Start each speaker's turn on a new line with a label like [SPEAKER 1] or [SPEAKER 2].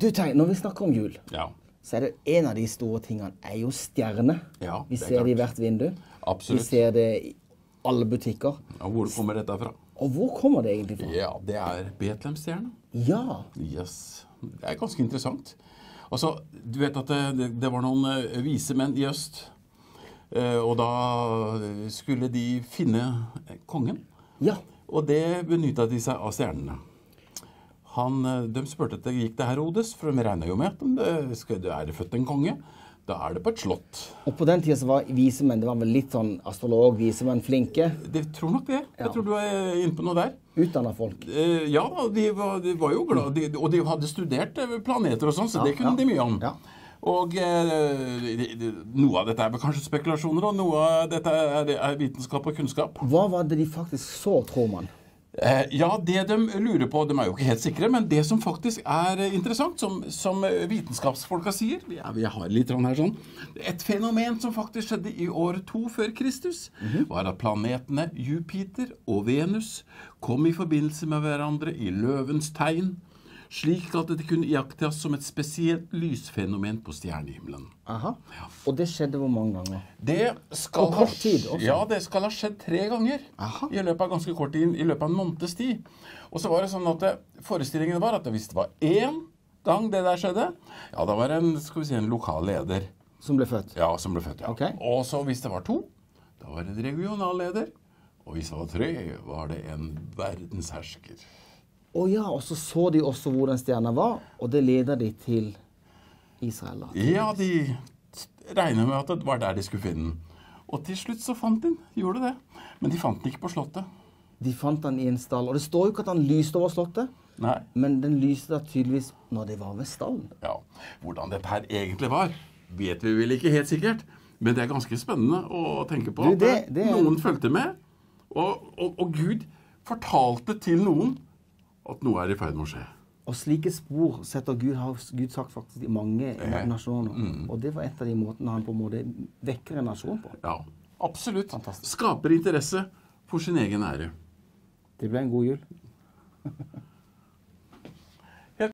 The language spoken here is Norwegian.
[SPEAKER 1] Du, tenk, når vi snakker om jul,
[SPEAKER 2] Ja.
[SPEAKER 1] så er det en av de store tingene er jo stjerner.
[SPEAKER 2] Ja,
[SPEAKER 1] vi
[SPEAKER 2] er
[SPEAKER 1] ser det i hvert vindu.
[SPEAKER 2] Absolutt.
[SPEAKER 1] Vi ser det i alle butikker.
[SPEAKER 2] Og hvor kommer dette fra?
[SPEAKER 1] Og hvor kommer det egentlig fra?
[SPEAKER 2] Ja, det er Betlehemstjerna.
[SPEAKER 1] Ja.
[SPEAKER 2] Yes. Det er ganske interessant. Altså, du vet at det, det, det var noen eh, vise menn i øst. Eh, og da skulle de finne eh, kongen.
[SPEAKER 1] Ja.
[SPEAKER 2] Og det benytta de seg av stjernene. Han, eh, de spurte etter gikk det Herodes, for de regna jo med at om det skal, det er det født en konge. Da er det på et slott.
[SPEAKER 1] Og på den tida så var vise menn det var vel litt sånn astrolog, vise menn flinke.
[SPEAKER 2] Det tror nok det.
[SPEAKER 1] Ja.
[SPEAKER 2] Jeg tror du er inne på noe der.
[SPEAKER 1] Utdanna folk.
[SPEAKER 2] Eh, ja de var, de var jo glad, de, og de hadde studert eh, planeter og sånn, så
[SPEAKER 1] Ja,
[SPEAKER 2] det kunne
[SPEAKER 1] ja.
[SPEAKER 2] de mye om.
[SPEAKER 1] Ja.
[SPEAKER 2] Og eh, de, de, noe av dette er kanskje spekulasjoner, og noe av dette er, er vitenskap og kunnskap.
[SPEAKER 1] Hva var det de faktisk så, tror man?
[SPEAKER 2] Eh, ja, det de lurer på, de er jo ikke helt sikre, men det som faktisk er interessant, som, som vitenskapsfolka sier ja, Vi har litt her sånn Et fenomen som faktisk skjedde i år to før Kristus, var at planetene Jupiter og Venus kom i forbindelse med hverandre i løvens tegn, slik at det kunne iakttas som et spesielt lysfenomen på stjernehimmelen.
[SPEAKER 1] Aha. Og det skjedde hvor mange ganger?
[SPEAKER 2] Det skal
[SPEAKER 1] også?
[SPEAKER 2] Ja, det skal ha skjedd tre ganger.
[SPEAKER 1] Aha.
[SPEAKER 2] I løpet av ganske kort tid, i løpet av en måneds tid. Og så var det sånn at det, forestillingen var at hvis det var én gang det der skjedde, ja, da var det en, skal vi si, en lokal leder
[SPEAKER 1] Som ble født?
[SPEAKER 2] ja, som ble født. ja.
[SPEAKER 1] Okay.
[SPEAKER 2] Og så hvis det var to, da var det en regional leder. Og hvis det var tre, var det en verdenshersker.
[SPEAKER 1] Å ja, og så så de også hvor den stjerna var, og det leder de til Israel. da.
[SPEAKER 2] Ja, de regna med at det var der de skulle finne den. Og til slutt så fant de den. Gjorde det. Men de fant den ikke på Slottet.
[SPEAKER 1] De fant den i en stall. Og det står jo ikke at han lyste over slottet,
[SPEAKER 2] Nei.
[SPEAKER 1] men den lyste da tydeligvis når det var ved stallen.
[SPEAKER 2] Ja, Hvordan dette her egentlig var, vet vi vel ikke helt sikkert. Men det er ganske spennende å tenke på
[SPEAKER 1] Du, det- det er-
[SPEAKER 2] noen fulgte med. Og, og, og Gud fortalte til noen at noe er i ferd med å skje.
[SPEAKER 1] Og slike spor setter Gud, har Gud sagt faktisk i mange
[SPEAKER 2] Ja.
[SPEAKER 1] nasjoner.
[SPEAKER 2] Mm.
[SPEAKER 1] Og det var et av de måtene han på en måte vekker en nasjon på.
[SPEAKER 2] Ja, absolutt.
[SPEAKER 1] Fantastisk.
[SPEAKER 2] Skaper interesse for sin egen ære.
[SPEAKER 1] Det ble en god jul.